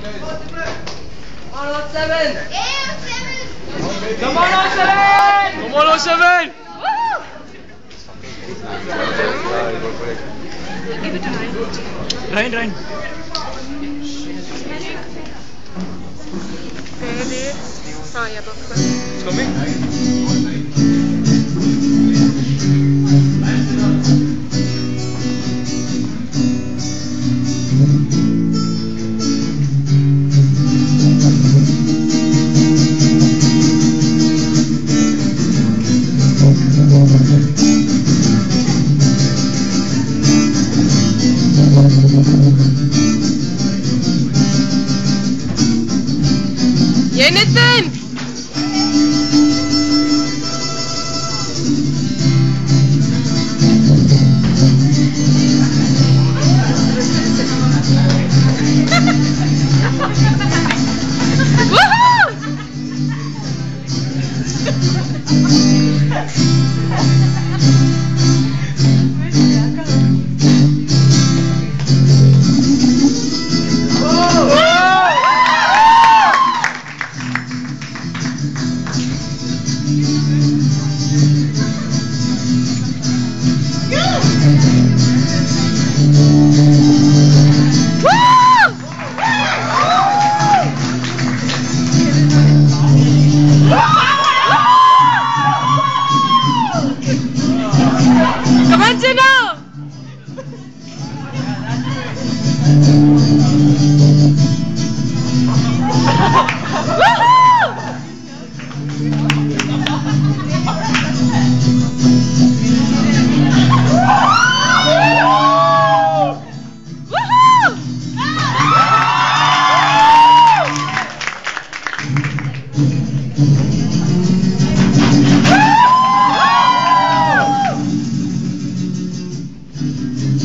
Come on, 07! Yeah, Come on, 07! Come on, 07! Give it to Ryan. Ryan, Ryan. It's coming? Ooh.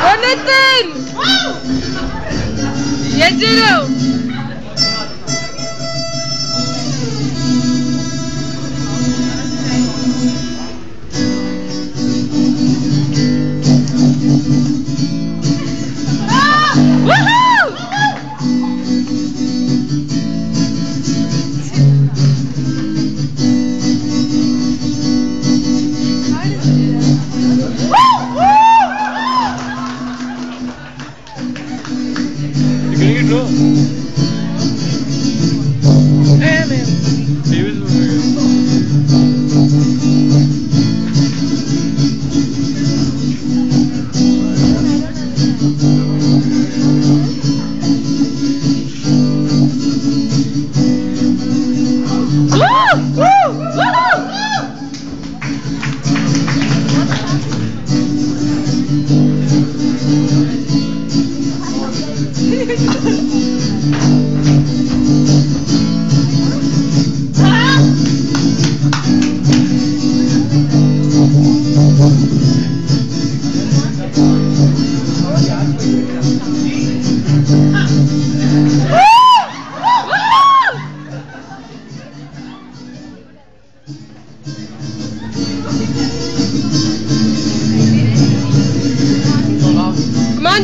Anything! Yes, you do!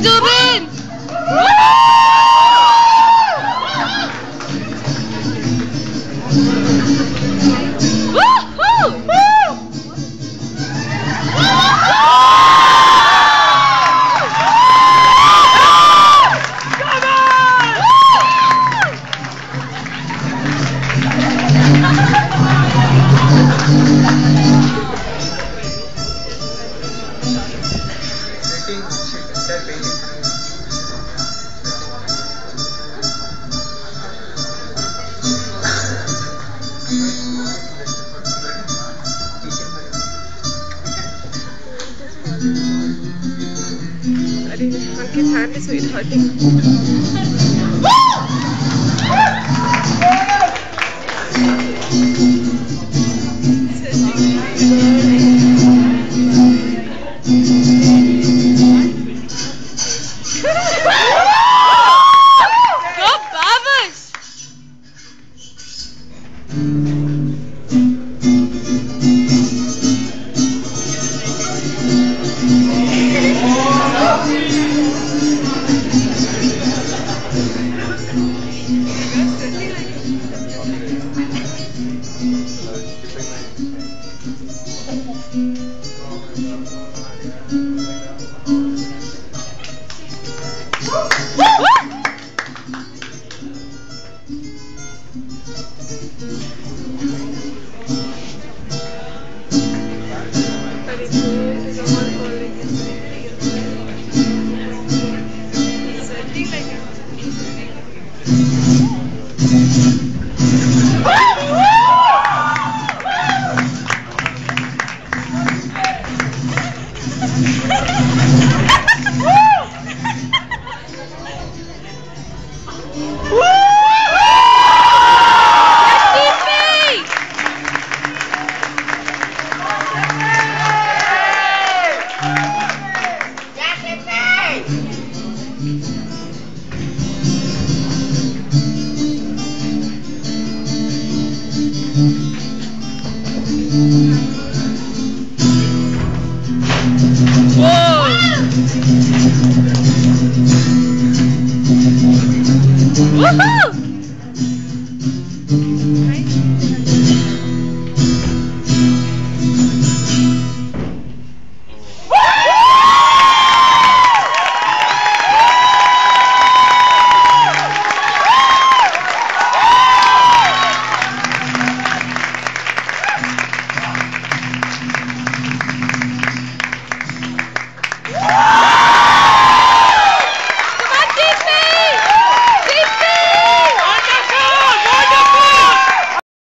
Sanju his hand is very hurting.